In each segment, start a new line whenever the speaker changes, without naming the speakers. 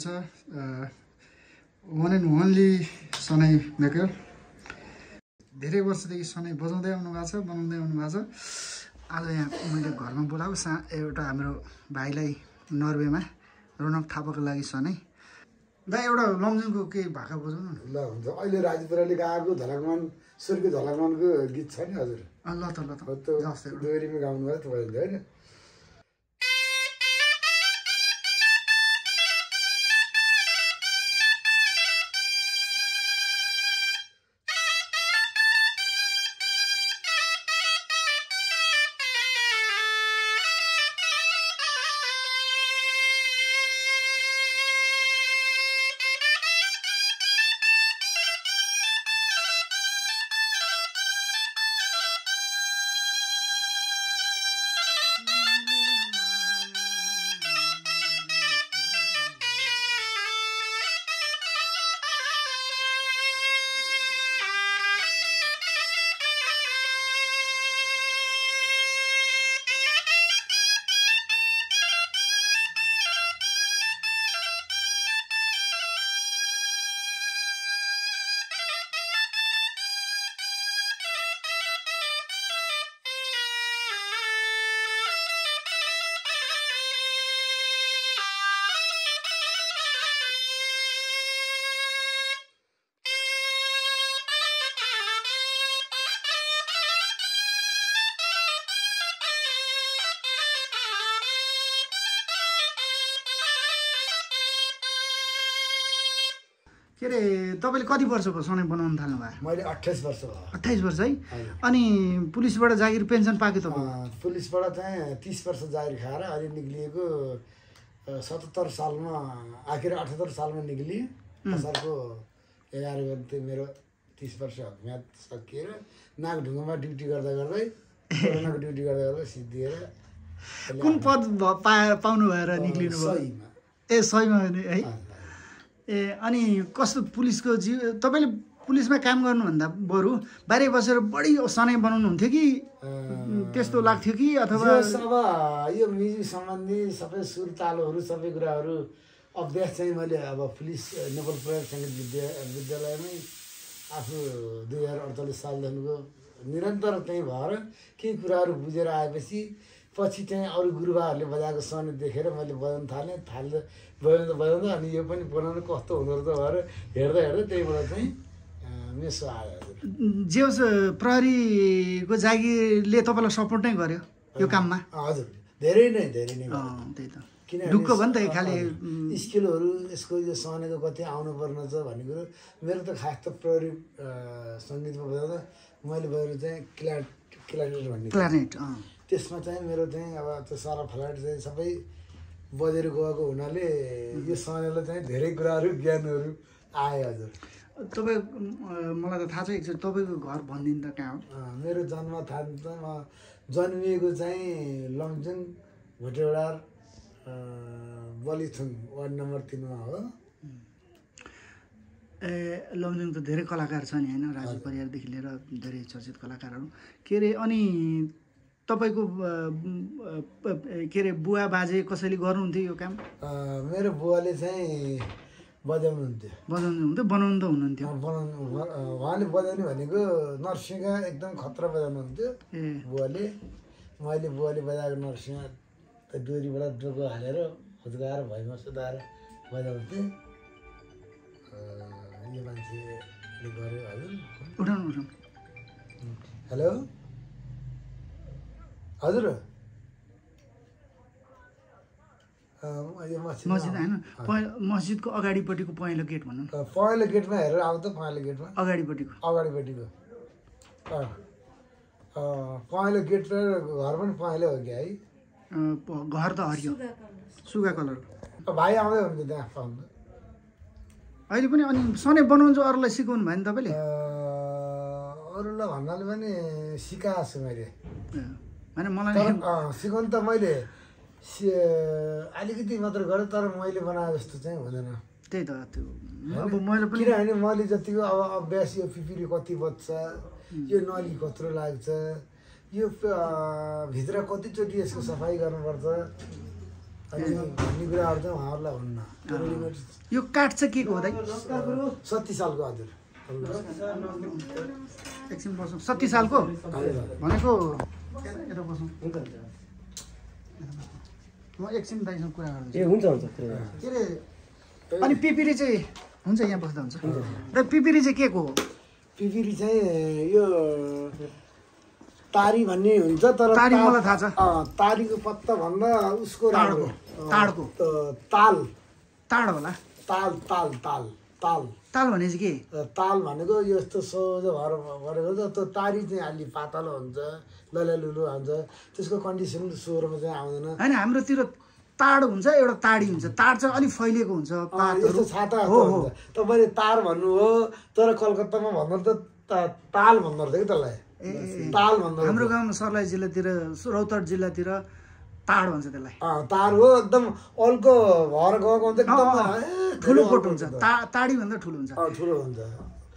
हुनुहुन्छ one and only sanai maker धेरै वर्षदेखि सनाई बजाउँदै आउनु भएको छ बनाउँदै आउनु भएको छ। आज यहाँ मैले घरमा बोलाएको सा एउटा हाम्रो भाइलाई नर्वेमा रौनक थापाको लागि सनाई दाई एउटा लमजुङको केही भाका बजाउनु न।
ल हुन्छ। अहिले राजपुराले गाएको झलकमान स्वर्गीय झलकमानको गीत छ नि हजुर।
ल त ल त।
गाउनु भयो तपाईँले होइन?
के अरे तपाईँले कति वर्षको सनाई बनाउनु थाल्नु भयो?
मैले अठाइस वर्ष भयो।
अठाइस वर्ष है। अनि पुलिसबाट जागिर पेन्सन पाक्यो तपाईँ?
पुलिसबाट चाहिँ तिस वर्ष जागिर खाएर अहिले निक्लिएको सतहत्तर सालमा आखिर अठहत्तर सालमा निक्लिएँ असारको एघार गते मेरो तिस वर्ष म्याद सकिएर नागढुङ्गामा ड्युटी गर्दा गर्दै कोरोनाको ड्युटी गर्दा गर्दै सिद्धिएर
कुन पद भ- पा पाउनु भएर निक्लिनु भयो ए सहीमा है? ए अनि कस्तो पुलिसको जीव तपाईँले पुलिसमा काम गर्नुभन्दा बरु बाहिर बसेर बढी सनाई बनाउनु हुन्थ्यो कि त्यस्तो लाग्थ्यो कि? अथवा
अब यो म्युजिक सम्बन्धी सबै सुर तालहरू सबै कुराहरू अभ्यास चाहिँ मैले अब पुलिस नेपाल प्रयोग सङ्गीत विद्या विद्यालयमै आफू दुई हजार अडचालिस सालदेखिको निरन्तर चाहिँ भएर केही कुराहरू बुझेर आएपछि पछि चाहिँ अरू गुरुबाहरूले बजाएको सङ्गीत देखेर मैले बजाउन थालेँ थाल्दा बजाउँदा बजाउँदा अनि यो पनि बनाउनु कस्तो हुँदो रहेछ भएर हेर्दा हेर्दा त्यहीबाट चाहिँ मेसो आयो
जे होस् प्रहरीको जागिरले तपाईँलाई सपोर्ट नै गर्यो यो काममा?
हजुर। धेरै नै धेरै नै
त्यही त। ढुक्क भयो नि त खालि
स्किलहरू यसको यो सहनेको कति आउनु पर्ने छ भन्ने कुरो मेरो त खास त प्रहरी सङ्गीतमा बजाउँदा मैले बजाउनु चाहिँ क्लाट क्लानेट भन्ने।
क्लानेट
त्यसमा चाहिँ मेरो चाहिँ अब त्यो सारा फलाट चाहिँ सबै बजेर गएको हुनाले यो सहनेलाई चाहिँ धेरै कुराहरू ज्ञानहरू आयो हजुर।
तपाईँ मलाई त थाहा छ एकचोटि तपाईँको घर भनिदिनु त कहाँ हो?
मेरो जन्म थाहा म जन्मिएको चाहिँ लमजुङ भोटेवडार बलिथुङ वार्ड नम्बर तिनमा हो।
ए लमजुङ त धेरै कलाकार छ नि होइन? राजु परिवारदेखि लिएर धेरै चर्चित कलाकारहरू। के अरे अनि तपाईँको के अरे बुवा बाजे कसैले गर्नुहुन्थ्यो यो काम?
मेरो बुवाले चाहिँ बजाउनुहुन्थ्यो।
बजाउनु हुन्थ्यो बनाउनु त हुनुहुन्थ्यो।
बनाउनु उहाँले बजाउने भनेको नर्सिङा एकदम खतरा बजाउनुहुन्थ्यो बुवाले। मैले बुवाले बजाएको नर्सिङा त्यो डोरीबाट डोको हालेर खुद्काएर भैँमा सुधाएर बजाउँथेँ। यो मान्छेले गर्यो हजुर।
उठाउनु उठाउनु।
हेलो? हजुर। मस्जिद
मस्जिद होइन मस्जिदको अगाडिपट्टिको पहेँलो गेट भनौँ। न
पहेँलो गेटमा हेरेर आऊ त पहेँलो गेटमा।
अगाडिपट्टिको।
अगाडिपट्टिको। पहेँलो गेट र घर पनि पहेँलो हो कि है?
घर त हरियो। सुगा कलरको
अब भाइ आउँदै हुनुहुन्छ त्यहाँ पाउनु
अहिले पनि अनि सनै बनाउनु चाहिँ अरूलाई सिकाउनु भयो नि तपाईँले?
अरूलाई भन्नाले पनि सिकाएको छु मैले।
होइन मलाई
तर
नि-
अँ, सिकाउनु त मैले सि- अलिकति मात्र गरेँ तर मैले बनाए जस्तो चाहिँ हुँदैन।
त्यही त त्यो अब मैले पनि
किनभने मैले जतिको अब अभ्यास यो पिपिरी कति बज्छ यो नली कत्रो लाग्छ यो भित्र कतिचोटि यसको सफाइ गर्नुपर्छ। अनि भन्ने कुराहरू चाहिँ उहाँहरूलाई हुन्न।
यो काठ चाहिँ के को हो
सत्ती सालको हजुर।
एकछिन बसौँ। सत्ती सालको? भनेको यता बसौँ म। एकछिन दाइसँग कुरा गर्दैछु।
ए हुन्छ हुन्छ
के अरे अनि पिपिरी चाहिँ हुन्छ यहाँ बस्दा हुन्छ। दाइ पिपिरी चाहिँ के को हो?
पिपिरी चाहिँ यो तारी भन्ने हुन्छ तर
तारी मलाई थाहा छ।
अँ, तारीको पत्ता भन्दा उसको
ताडको, ताडको।
ताल।
ताड होला
ताल ताल ताल ताल।
ताल भने चाहिँ के
ताल भनेको यस्तो सोझो भएर गरेको त्यो तारी चाहिँ अलि पातलो हुन्छ लुलु हुन्छ। त्यसको कन्डिसन स्वरमा चाहिँ आउँदैन।
होइन हाम्रोतिर ताड हुन्छ एउटा ताडी हुन्छ। ताड चाहिँ अलिक फैलिएको हुन्छ
यस्तो छाता
हो
तपाईँले तार भन्नु हो तर कलकत्तामा भन्दा त ताल भन्दो रहेछ कि त्यसलाई। ताल भन्दो
हाम्रो। गाउँमा सर्लाही जिल्लातिर रौतहट जिल्लातिर ताड भन्छ त्यसलाई।
तार हो एकदम अल्को भएर गएको हुन्छ
ठुलो
अल्को
हुन्छ ता ताडी भन्दा ठुलो हुन्छ।
ठुलो हुन्छ।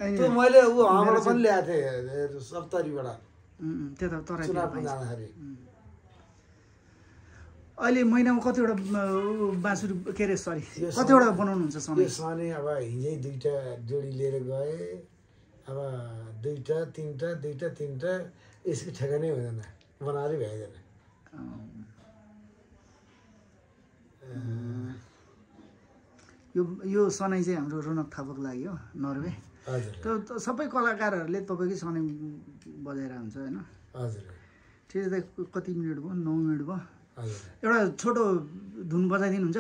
त्यो मैले ऊ हाम्रो पनि ल्याएको थिएँ सप्तरीबाट।
उम्, उम्, त्यो त तराईतिर
चुनावमा
पाइन्छ
जाँदाखेरि
अहिले महिनामा कतिवटा बाँसुरी के अरे सरी कतिवटा बनाउनुहुन्छ समय
सनै अब हिजै दुइटा जोडी लिएर गए। अब दुइटा तिनवटा दुइटा तिनवटा यसको ठेगानै हुँदैन बनाएरै भ्याइँदैन।
यो यो सनाइ चाहिँ हाम्रो रोनक थापाको लागि हो नर्वे। त्यो त सबै कलाकारहरूले तपाईँकै सनाइ बजाएर हुन्छ होइन।
हजुर।
ठिक छ कति मिनट भयो नौ मिनट भयो। एउटा छोटो धुन बजाइदिनुहुन्छ?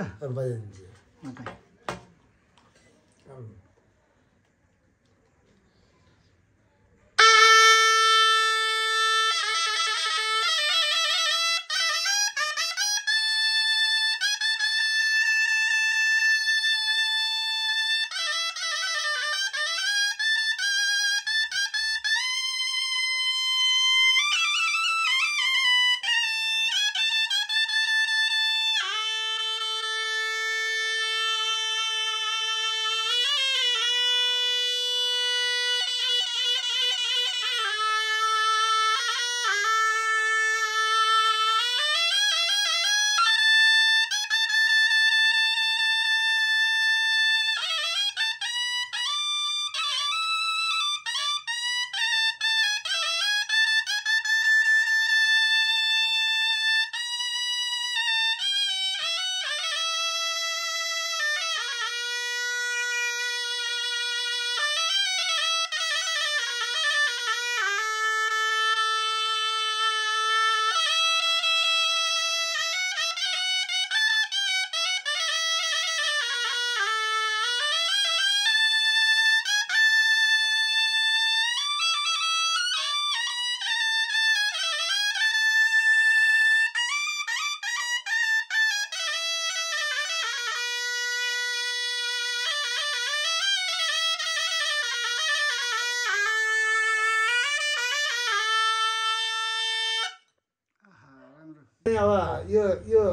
यो यो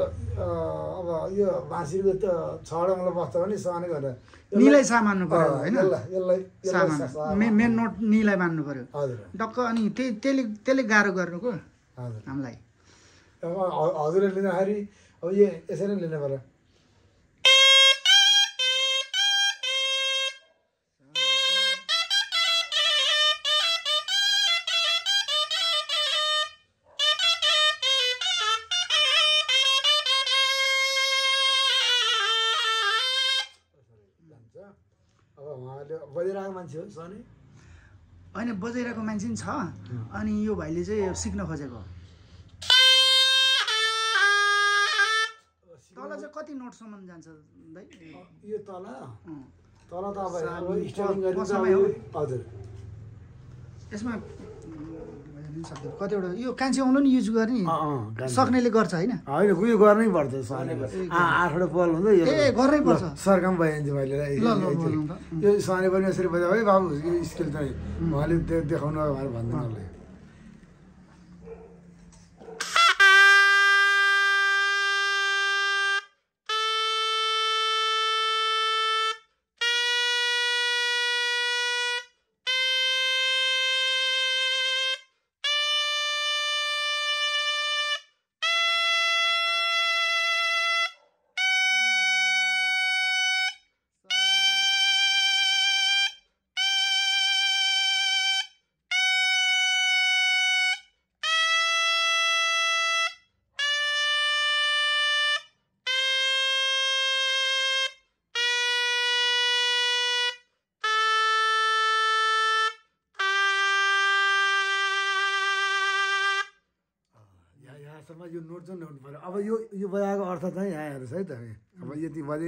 अब यो भाँसीको त मलाई बस्छ भने सहनै गरेर
निलाई सा मान्नु पर्यो होइन? मेन नोट निलाई मान्नु पर्यो।
हजुर।
डक्क अनि त्यही त्यसले त्यसले गाह्रो गर्नुको
हजुर।
हामीलाई।
हजुरले लिँदाखेरि अब यो यसरी लिनु पर्यो।
होइन बजाइरहेको मान्छे पनि छ। अनि यो भाइले चाहिँ सिक्न खोजेको। तल चाहिँ कति नोटसम्म जान्छ दाइ?
यो तल। तल त अब
यसमा सक्दैन। कतिवटा यो कान्छी औँलो नि युज गर्ने। सक्नेले गर्छ होइन।
होइन उयो गर्नै पर्छ आठवटा पल हुन्छ यो
ए, गर्नै पर्छ।
सरकाम भइहाल्छ मैले। यो सहने पनि यसरी बजायो है बाबु स्किल चाहिँ उहाँले देखाउनु भनेर भन्दैन यो नोट चाहिँ ल्याउनु पऱ्यो। अब यो यो बजाएको अर्थ चाहिँ यहाँ हेर्नुहोस् है त। अब यति बजे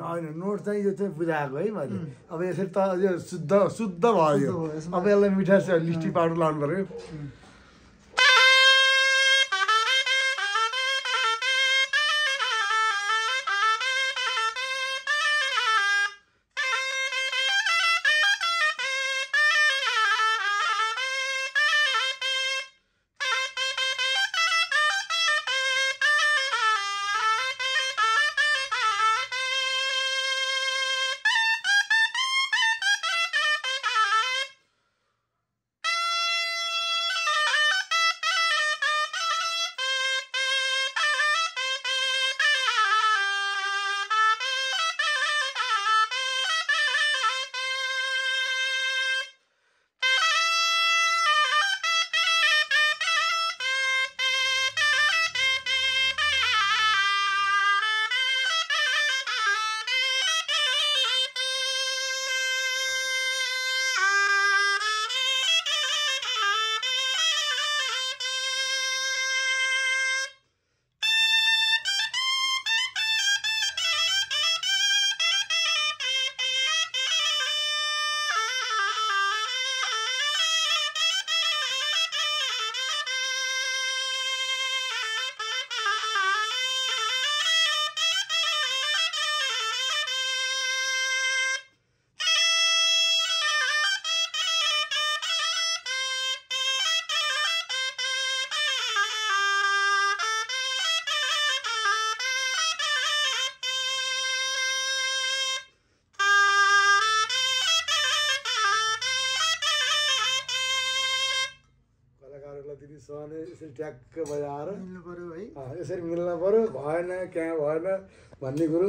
होइन नोट चाहिँ यो चाहिँ बुझाएको है मैले। अब यसरी त यो शुद्ध शुद्ध भयो। अब यसलाई मिठा चाहिँ लिस्टी पाउडर लाउनु पऱ्यो यसरी ट्याक्क बजाएर
मिल्नु पऱ्यो है।
यसरी मिल्न पऱ्यो भएन कहाँ भएन भन्ने कुरो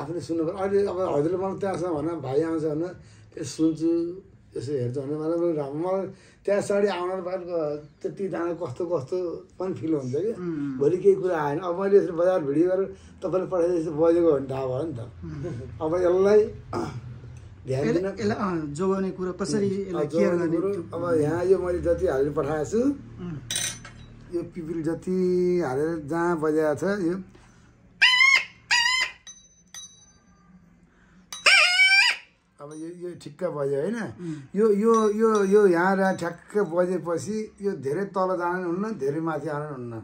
आफूले सुन्नु पऱ्यो अहिले अब हजुरले मलाई त्यहाँसम्म भन भाइ आउँछ भने त्यो सुन्छु यसो हेर्छु भने मलाई राम्रो। मलाई त्यहाँ पछाडि आउन बाद त्यति जाँदा कस्तो कस्तो पनि फिल हुन्छ कि। भोलि केही कुरा आएन। अब मैले यसरी बजार भिडियो गरेर तपाईँले पठाइदिएपछि बजेको भने थाहा भयो नि त। अब यसलाई ध्यान दिन।
जोगाउने कुरो कसरी
अब यहाँ यो मैले जति हालेर पठाएको छु। यो पिपिल जति हालेर जहाँ बजाएको छ यो अब यो यो ठिक्क बज्यो होइन। यो यो यो यो यहाँ र ठ्याक्क बजेपछि यो धेरै तल जानु हुन्न धेरै माथि आउनु हुन्न।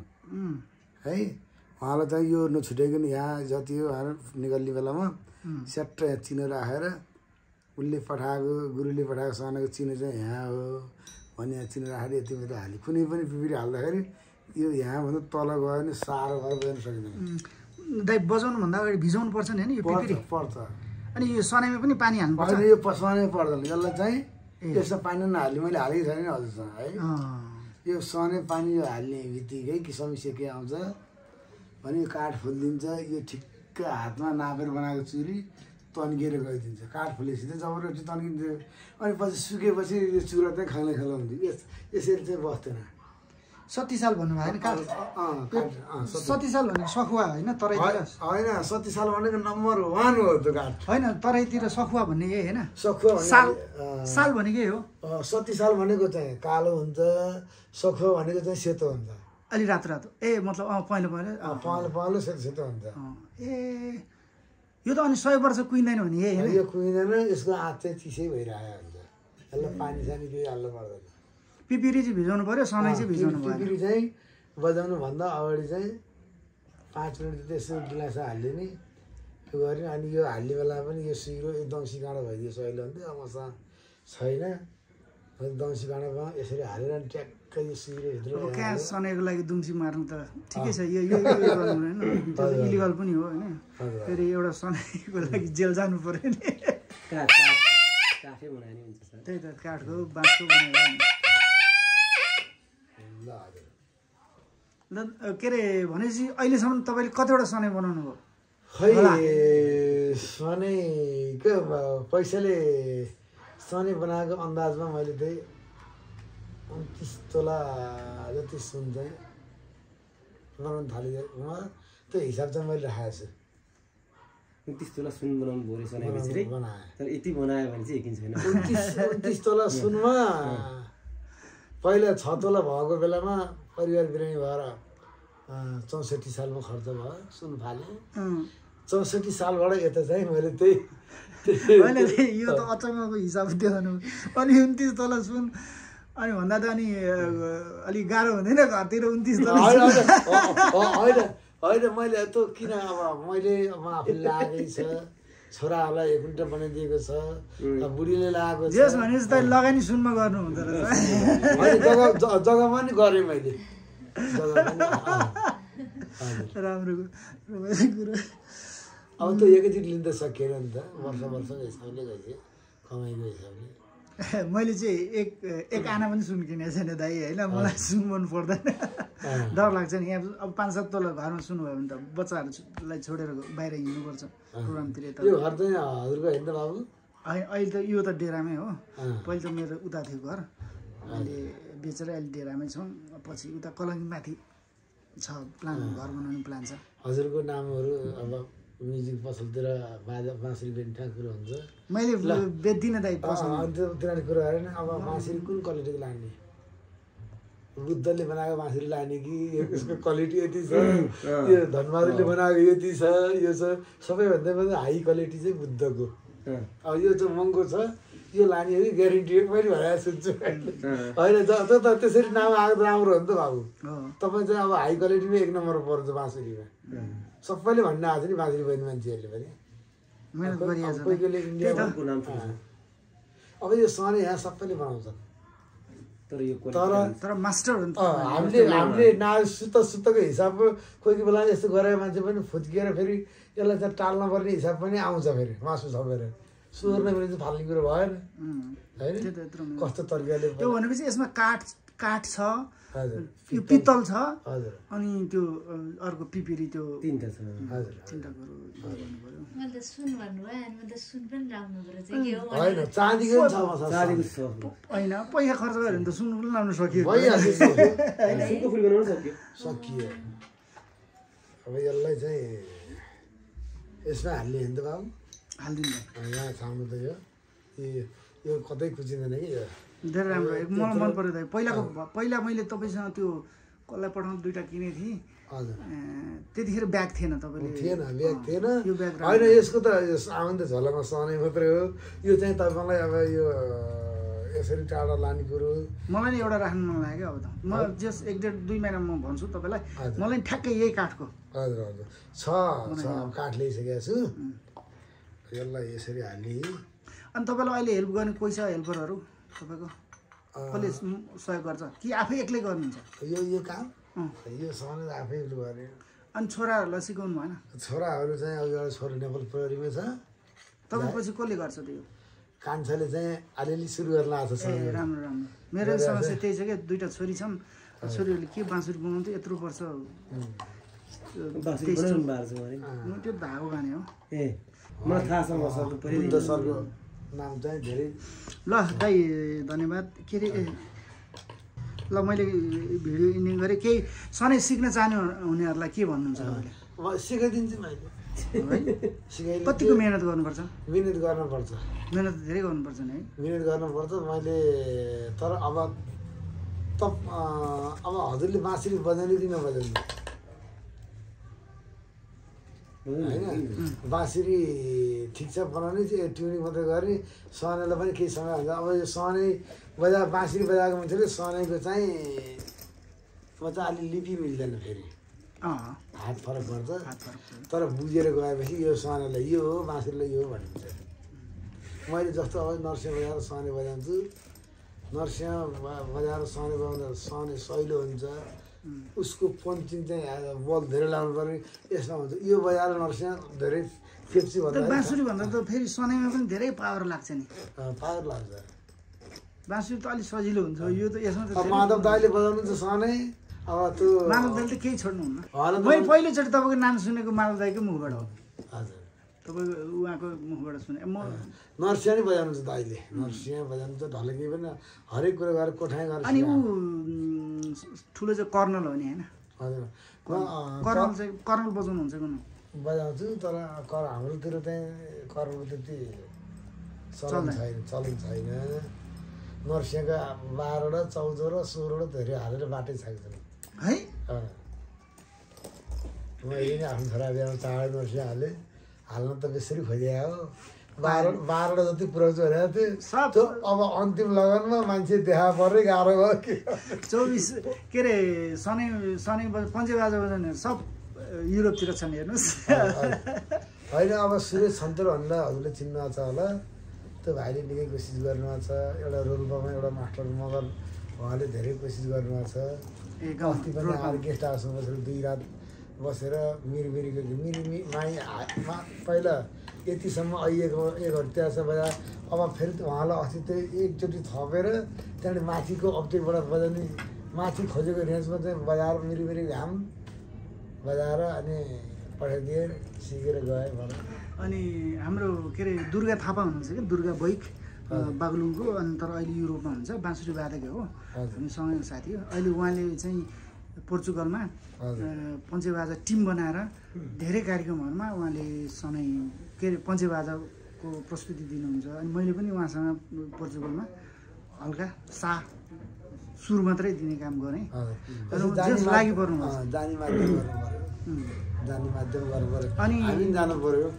है? उहाँलाई चाहिँ यो नछुटाइकन यहाँ जति हो निकाल्ने बेलामा स्याट्ट यहाँ चिनो राखेर उसले पठाएको गुरुले पठाएको सानोको चिनो चाहिँ यहाँ हो। भने यहाँ चिनो राखेर यति मात्रै हाल्यो कुनै पनि पिपिरी हाल्दाखेरि यो यहाँभन्दा तल गयो भने साह्रो भएर बजाउनु सकिँदैन।
दाइ बजाउनुभन्दा अगाडि भिजाउनु पर्छ नि होइन यो पिपिरी
पर्छ पर्छ।
अनि यो सनाइमा पनि पानी हाल्नुपर्छ
होइन यो पसमानै पर्दैन। यसलाई चाहिँ यसमा पानी नहाल्ने मैले हालेको छैन नि हजुरसँग है। यो सनै पानी हाल्ने बित्तिकै कि समस्या के आउँछ भने यो काठ फुलिदिन्छ यो ठिक्क हातमा नापेर बनाएको चुरी तन्किएर गइदिन्छ। काठ फुलेपछि चाहिँ जबरजस्ती तन्किन्छ। अनि पछि सुकेपछि यो चुरा चाहिँ खाले खाले हुन्छ यस यसरी चाहिँ बस्दैन।
सत्ती साल भन्नुभयो होइन
सत्ती।
साल भनेको सखुवा होइन तराईतिर
होइन सत्ती साल भनेको नम्बर वान हो त्यो काठ।
होइन तराईतिर सखुवा भन्ने के होइन?
सखुवा
साल साल भनेकै हो?
अँ, सत्ती साल भनेको चाहिँ कालो हुन्छ सखुवा भनेको चाहिँ सेतो हुन्छ।
अलि रातो रातो। ए मतलब पहेँलो पहेँलो।
पहेँलो पहेँलो सेतो सेतो हुन्छ।
ए यो त अनि सय वर्ष कुहिँदैन भने
यो कुहिँदैन यसको आँट चाहिँ चिसै भइरहेको हुन्छ। यसलाई पानी सानी केही हाल्नु पर्दैन।
पिपिरी चाहिँ भिजाउनु पऱ्यो सनै चाहिँ भिजाउनु पऱ्यो
टिपिरी चाहिँ बजाउनुभन्दा अगाडि चाहिँ पाँच मिनट जति यसो गिलास हालिदिने त्यो गऱ्यो। अनि यो हाल्ने बेला पनि यो सिरो यो दौसी काँडा भइदियो सहिले हुन्थ्यो अब मसँग छैन। दौसी काँडामा यसरी हालेर ट्याक्कै यो सिरो
अब
भित्र
कहाँ सनैको लागि दुम्सी मार्नु त ठिकै छ यो यो यो गर्नु होइन त्यो त इलिगल पनि हो होइन। फेरि एउटा सनैको लागि जेल जानु पऱ्यो नि। त्यही त काठको बाँसको बनाएर नि।
ल
के अरे भनेपछि अहिलेसम्म तपाईँले कतिवटा सनै बनाउनु भयो?
खै सनै के पैसाले सनै बनाएको अन्दाजमा मैले चाहिँ उन्तिस तोला जति सुन चाहिँ बनाउनु थालिदिएकोमा त्यो हिसाब चाहिँ मैले राखेको छु
उन्तिस तोला सुन बनाउनु पऱ्यो
बनाएँ
तर यति बनायो भने चाहिँ यकिन छैन
उन्तिस उन्तिस तोला सुनमा पहिला छ तोला भएको बेलामा परिवार बिरामी भएर चौसठी सालमा खर्च भयो सुन फालेँ। चौसठी सालबाट यता चाहिँ मैले त्यही
होइन यो त अचम्मको हिसाब देखाउनु अनि उन्तिस तल सुन। अनि भन्दा त अनि अलिक गाह्रो हुँदैन घरतिर उन्तिस तल
होइन होइन मैले यस्तो किन अब मैले अब आफूले लागेकै छ छोराहरूलाई एक कुन्टा बनाइदिएको छ बुढीले लगाएको छ।
जेस भनेपछि त लगानी सुनमा गर्नु हुँदो रहेछ
जग्गामा नि गरेँ मैले।
राम्रो कुरो।
अब त्यो एकैचोटि लिन त सकिएन नि त वर्ष वर्षको हिसाबले गइदियो कमाइको हिसाबले
मैले चाहिँ एक एक आना पनि सुन किनेको छैन दाइ होइन मलाई सुन मन पर्दैन डर लाग्छ नि यहाँ अब पाँच सात तल घरमा सुन भयो भने त बच्चाहरूलाई छोडेर बाहिर हिँड्नुपर्छ प्रोग्रामतिर
हजुरको होइन त बाबु
होइन अहिले त यो त डेरामै हो पहिले त मेरो उता थियो घर अहिले बेचेर अहिले डेरामै छौँ पछि उता कलङ्की माथि छ प्लान घर बनाउने प्लान छ
हजुरको नामहरू अब म्युजिक पसलतिर बाजा बाँसुरी बेनी ठाकुर हुन्छ।
मैले बेच्दिनँ दाइ
अन्त तिनीहरू कुराहरू नि अब बाँसुरी कुन क्वालिटीको लाने? बुद्धले बनाएको बाँसुरी लाने कि यसको क्वालिटी यति छ? यो धनबहादुरले बनाएको यति छ? यो छ? सबैभन्दा भन्दा हाई क्वालिटी चाहिँ बुद्धको। अब यो चाहिँ महँगो छ। यो लाने हो कि ग्यारेन्टी? मैले भनेर सुन्छु होइन ज त त त्यसरी नाम आएको राम्रो हो नि त बाबु तपाईँ चाहिँ अब हाई क्वालिटीमै एक नम्बर पर्छ बाँसुरीमा। सबैले भन्ने आएको छ नि बाँसुरी बज्ने मान्छेहरूले पनि
मिहिनेत
अब यो सनै यहाँ सबैले बनाउँछ
तर यो
तर
मास्टर त
हामीले हामीले ना सुत्त सुत्तको हिसाबको कोही कोही बेला यस्तो गरेर मान्छे पनि फुत्किएर फेरि यसलाई चाहिँ टाल्न पर्ने हिसाब पनि आउँछ फेरि मासु छपेर सुर्ने भने चाहिँ फाल्ने कुरो भएन होइन
त।
कस्तो तरिकाले
त्यो भनेपछि यसमा काठ काठ छ
हजुर
यो पित्तल छ
हजुर।
अनि त्यो अर्को पिपिरी त्यो
तिनवटा छ
तिनवटा कुरो
मैले सुन भन्नुभयो अनि मैले सुन पनि
होइन
पैसा खर्च गऱ्यो भने त सुन्नु पनि लाउनु सकियो।
सक्यो
सुनको फुल बनाउनु सक्यो।
सकियो। अब यसलाई चाहिँ यसमा हाल्ने होइन त बाबु?
हालिदिनु।
यहाँ छाम्नु त यो। यो- यो कतै खुचिँदैन कि यो।
धेरै राम्रो मलाई मन पऱ्यो दाइ पहिलाको पहिला मैले तपाईँसँग त्यो कसलाई पठाउनु दुइटा किनेको थिएँ।
हजुर।
त्यतिखेर ब्याग थिएन तपाईँले।
थिएन ब्याग थिएन। होइन यसको त त झोलामा सहने मात्रै हो। यो चाहिँ तपाईँलाई अब यो यसरी टाढा लाने कुरो।
मलाई नि एउटा राख्नु मन लाग्यो अब त। म जस एक डेढ दुई महिनामा म भन्छु तपाईँलाई। मलाई नि ठ्याक्कै यही काठको।
हजुर हजुर। छ काठ ल्याइसकेको छु। यसलाई यसरी हाली।
अनि तपाईँलाई अहिले हेल्प गर्ने कोही छ हेल्परहरू? तपाईँको कसले सहयोग गर्छ। कि आफै एक्लै गर्नुहुन्छ?
यो यो काम। यो सहने त आफै गरे
अनि छोराहरूलाई सिकाउनु भएन?
छोराहरू चाहिँ अब एउटा छोरो नेपाल प्रहरीमा छ।
तपाईँ पछि कसले गर्छ त्यो?
कान्छाले चाहिँ अलिअलि सुरु गर्न आएको छ
राम्रो राम्रो। मेरो समस्या त्यही छ क्या दुइटा छोरी छन्। छोरीहरूले के बाँसुरी बनाउँथ्यो यत्रो वर्ष
बाँसुरी बनाउनु भएको छ भने।
म त्यो धागो गाने हो।
ए मलाई थाहा छ
नाम चाहिँ धेरै
ल दाइ धन्यवाद। के अरे ल मैले भिडियो इन्डिङ गरेँ। केही सनै सिक्न चाहने हुनेहरूलाई के भन्नुहुन्छ तपाईँले?
सिकाइदिन्छु मैले
कतिको मिहिनेत गर्नुपर्छ?
मिहिनेत गर्नुपर्छ।
मिहिनेत धेरै गर्नुपर्छ नि है।
मिहिनेत गर्नुपर्छ। मैले तर अब त अब हजुरले बाँसुरी बजाउने कि नबजाउने होइन? बाँसुरी ठिक छ बनाउने चाहिँ ट्युनिङ मात्रै गर्ने। सहनेलाई पनि केही समय हुन्छ अब यो सहनै बजा बाँसुरी बजाएको मान्छेले सहनेको चाहिँ म चाहिँ अलि लिपि मिल्दैन फेरि। हात फरक पर्छ। तर बुझेर गएपछि यो सहनेलाई यो हो बाँसुरीलाई यो हो भनिन्छ। मैले जस्तो अब नर्सिङ बजाएर सहने बजाउँछु। नर्सिङ ब- बजाएर सहने बजाउँदा सहने सहिलो हुन्छ। उसको पन्चिङ चाहिँ बल धेरै लाउनु पर्ने यसमा हुन्छ यो बजाएर नर्सिङ धेरै खेप्ची
तर
भन्दा
बाँसुरी भन्दा त फेरि सनाइमा पनि धेरै पावर लाग्छ नि।
पावर लाग्छ।
बाँसुरी त अलिक सजिलो हुन्छ यो त यसमा त
माधव दाईले बजाउनु त सहने अब त्यो
माधव दाइले त केही छोड्नुहुन्न। मैले पहिलोचोटि तपाईँको नाम सुनेको माधव दाईको मुखबाट हो। तपाईँको उहाँको मुखबाट सुने। म
नर्सिया नै बजाउनु छ दाइले नर्सिया बजाउनु त ढलकी पनि हरेक कुरो गरेर कोठाइ गरेर
अनि ऊ ठुलो चाहिँ कर्नल हो नि होइन?
हजुर।
कर्नल चाहिँ कर्नल बजाउनुहुन्छ कुन
बजाउँछु तर कर हाम्रोतिर चाहिँ करको त्यति चलन। छैन चलन छैन। नर्सियाका बाह्रवटा चौधवटा सोह्रवटा धेरै हालेर बाटै छाक्छन्
है।
मैले आफ्नो छोरा बिहामा चाँडै नर्सिया हालेँ। हाल्न त बेसरी खोजिया हो। बाह्र बाह्रवटा जति पुऱ्याउँछु
सब-
त्यो अब अन्तिम लगनमा मान्छे देखा परै गाह्रो भयो कि?
चौबिस के अरे सनै बज- पञ्चे बाजा बजाउने सब युरोपतिर छन् हेर्नुहोस्।
होइन अब सुरेश छन्तर भनेर हजुरले चिन्नु छ होला। त्यो भाइले निकै कोसिस गर्नुभएको छ। एउटा रोल्पामा एउटा मास्टर मगर उहाँले धेरै कोसिस गर्नुभएको छ। अस्ति पनि गेस्ट हाउसमा बसेर दुई रात बसेर मिरमिरीको मिरी मि माई हा- मा पहिला यतिसम्म अहिलेको एक हप्ता छ बजार अब फेरि त उहाँलाई अस्ति चाहिँ एकचोटि थपेर त्यहाँदेखि माथिको अप्टिकबाट बजाउने माथि खोजेको रेन्जमा चाहिँ बजाएर मिरमिरी घाम बजाएर अनि पठाइदिए सिकेर गएँ भनौँ
अनि हाम्रो के अरे दुर्गा थापा हुनुहुन्छ कि दुर्गा बैक बागलुङको अनि तर अहिले युरोपमा हुन्छ बाँसुरी बाधकै हो। हामी सँगैको साथी हो। अहिले उहाँले चाहिँ पोर्चुगलमा पञ्चेबाजा टिम बनाएर धेरै कार्यक्रमहरूमा उहाँले सनै के अरे पञ्चेबाजाको प्रस्तुति दिनुहुन्छ। अनि मैले पनि उहाँसँग पोर्चुगलमा हल्का सा सुर मात्रै दिने काम गरेँ। लागि पर्नु
जानी माध्यम गर्नु पऱ्यो।
उम्.
जानी माध्यम गर्नु पऱ्यो।
अनि-
जानु लागि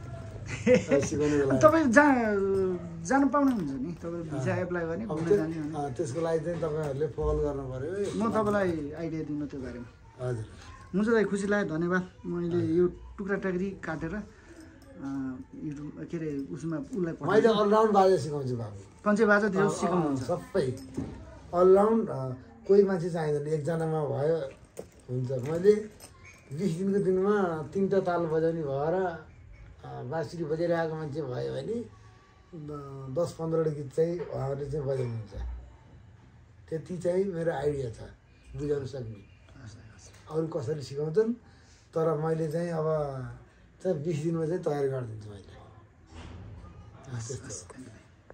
तपाईँ जा जानु पाउनुहुन्छ नि? तपाईँ भिसा एप्लाई गर्ने घुम्न जाने
त्यसको लागि चाहिँ तपाईँहरूले पहल गर्नु पऱ्यो।
म तपाईँलाई आइडिया दिनु त्यो बारेमा।
हजुर।
हुन्छ दाइ खुसी लाग्यो धन्यवाद। मैले यो टुक्रा टाक्री काटेर युट्युब के अरे उसमा उसलाई
मैले अलराउन्ड बाजा सिकाउँछु बाबु।
पञ्चे बाजा
अँ,
सिकाउनुहुन्छ।
सबै। अलराउन्ड कोही मान्छे चाहिँदैन एकजनामा भयो हुन्छ। मैले बिस दिनको दिनमा तिनवटा ताल बजाउने भएर बाँसुरी बजाइरहेको मान्छे भयो भने दस पन्ध्रवटा गीत चाहिँ उहाँहरूले चाहिँ बजाउनुहुन्छ त्यति चाहिँ मेरो आइडिया छ बुझाउन सक्ने अरू कसरी सिकाउँछन् तर मैले चाहिँ अब बिस दिनमा चाहिँ तयार गरिदिन्छु मैले।